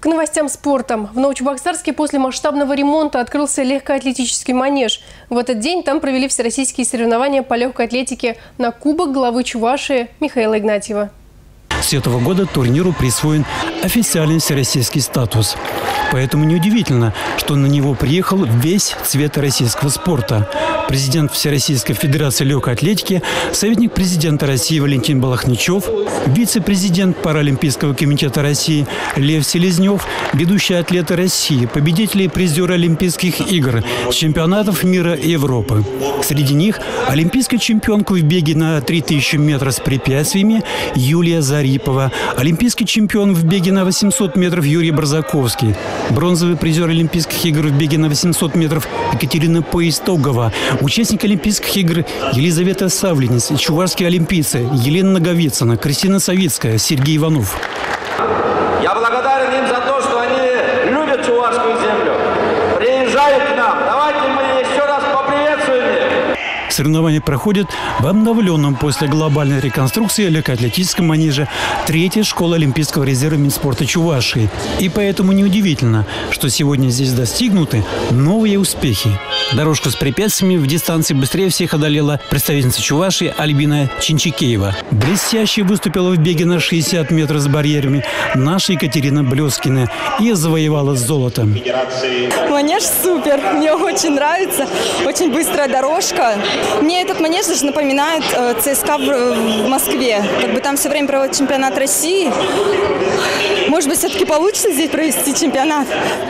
К новостям спорта. В Новочебоксарске после масштабного ремонта открылся легкоатлетический манеж. В этот день там провели всероссийские соревнования по легкой атлетике на Кубок главы Чувашии Михаила Игнатьева. С этого года турниру присвоен официальный всероссийский статус. Поэтому неудивительно, что на него приехал весь цвет российского спорта. Президент Всероссийской Федерации легкой атлетики, советник президента России Валентин Балахничев, вице-президент Паралимпийского комитета России Лев Селезнев, ведущие атлеты России, победители и призеры Олимпийских игр, чемпионатов мира и Европы. Среди них олимпийская чемпионка в беге на 3000 метров с препятствиями Юлия Зарипова, олимпийский чемпион в беге на 800 метров Юрий Барзаковский, бронзовый призер Олимпийских игр в беге на 800 метров Екатерина Поистогова, участник Олимпийских игр Елизавета Савленец и чувашские олимпийцы Елена Наговицына, Кристина Савицкая, Сергей Иванов. Соревнования проходят в обновленном после глобальной реконструкции легкоатлетическом манеже третьей школы Олимпийского резерва Минспорта Чувашии. И поэтому неудивительно, что сегодня здесь достигнуты новые успехи. Дорожку с препятствиями в дистанции быстрее всех одолела представительница Чувашии Альбина Чинчикеева. Блестяще выступила в беге на 60 метров с барьерами наша Екатерина Блескина и завоевала золото. Манеж супер, мне очень нравится, очень быстрая дорожка. Мне этот манеж даже напоминает э, ЦСКА в, в Москве. Как бы там все время проводят чемпионат России. Может быть, все-таки получится здесь провести чемпионат?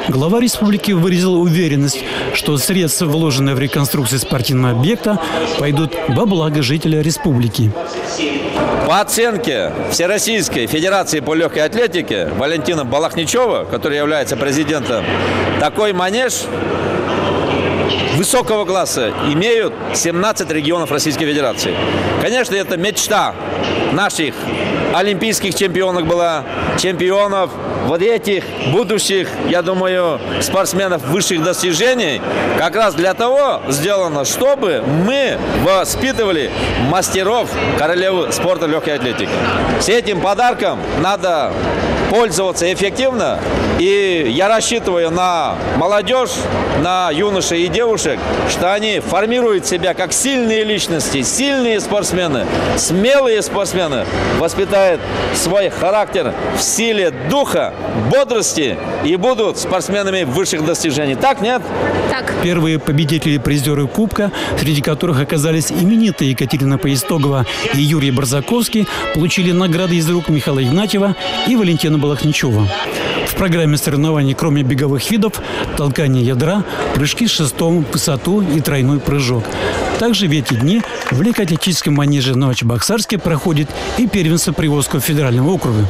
Глава республики выразил уверенность, что средства, вложенные в реконструкцию спортивного объекта, пойдут во благо жителя республики. По оценке Всероссийской Федерации по легкой атлетике Валентина Балахничева, который является президентом, такой манеж высокого класса имеют 17 регионов Российской Федерации. Конечно, это мечта наших олимпийских чемпионок была, чемпионов вот этих будущих, я думаю, спортсменов высших достижений, как раз для того сделано, чтобы мы воспитывали мастеров королевы спорта легкой атлетики. С этим подарком надо пользоваться эффективно. И я рассчитываю на молодежь, на юношей и девушек, что они формируют себя как сильные личности, сильные спортсмены, смелые спортсмены, воспитают свой характер в силе духа, бодрости и будут спортсменами высших достижений. Так, нет? Так. Первые победители призеры Кубка, среди которых оказались именитые Екатерина Поистогова и Юрий Барзаковский, получили награды из рук Михаила Игнатьева и Валентина Балахничева. В программе соревнований, кроме беговых видов, толкание ядра, прыжки с шестом, высоту и тройной прыжок. Также в эти дни в легкоатлетическом манеже Новочебоксарске проходит и первенство Приволжского федерального округа.